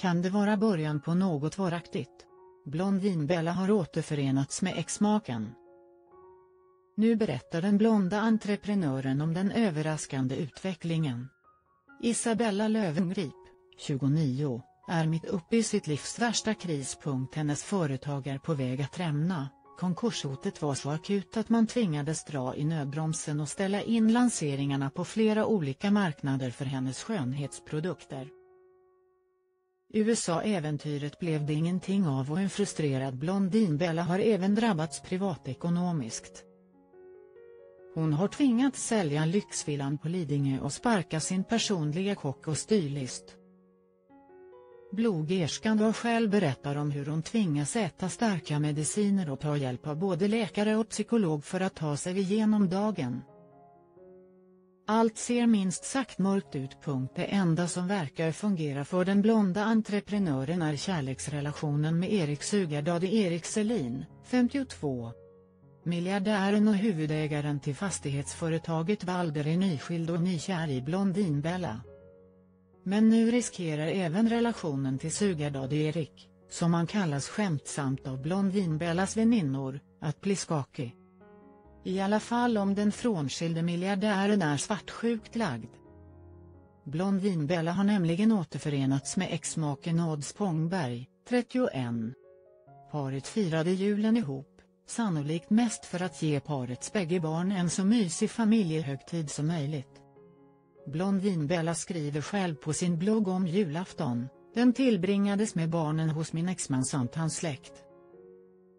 kan det vara början på något varaktigt. Blondinbella har återförenats med exmaken. Nu berättar den blonda entreprenören om den överraskande utvecklingen. Isabella Lövengrip, 29, är mitt uppe i sitt livs värsta krispunkt. Hennes företag är på väg att rämna. Konkurshotet var så akut att man tvingades dra i nödbromsen och ställa in lanseringarna på flera olika marknader för hennes skönhetsprodukter. USA-äventyret blev det ingenting av och en frustrerad blondin Bella har även drabbats privatekonomiskt. Hon har tvingats sälja lyxvillan på Lidingö och sparka sin personliga kock och stylist. Blogerskan var själv berättar om hur hon tvingas äta starka mediciner och ta hjälp av både läkare och psykolog för att ta sig igenom dagen. Allt ser minst sagt mörkt ut. Det enda som verkar fungera för den blonda entreprenören är kärleksrelationen med Erik Sugardade Erik Selin, 52. Miljardären och huvudägaren till fastighetsföretaget Valder är nyskild och nykär i Blondinbella. Men nu riskerar även relationen till Sugardad Erik, som han kallas skämtsamt av Blondinbellas väninnor, att bli skakig. I alla fall om den frånskilde miljardären är svartsjukt lagd. Blondinbella har nämligen återförenats med exmaken Odd Spångberg, 31. Paret firade julen ihop, sannolikt mest för att ge parets bägge barn en så mysig familjehögtid som möjligt. Blondinbella skriver själv på sin blogg om julafton, den tillbringades med barnen hos min exman samt hans släkt.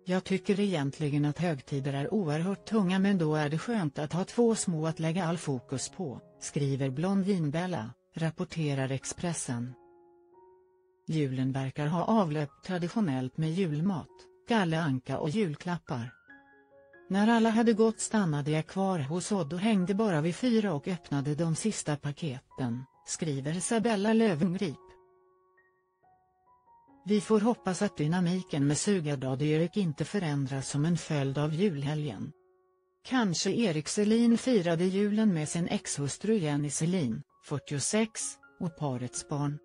Jag tycker egentligen att högtider är oerhört tunga men då är det skönt att ha två små att lägga all fokus på, skriver Blondinbella, rapporterar Expressen. Julen verkar ha avlöpt traditionellt med julmat, galleanka och julklappar. När alla hade gått stannade jag kvar hos Odd och hängde bara vid fyra och öppnade de sista paketen, skriver Isabella Lövengrip. Vi får hoppas att dynamiken med Sugardad-Erik inte förändras som en följd av julhelgen. Kanske Erik Selin firade julen med sin exhustru Jenny Selin, 46, och parets barn.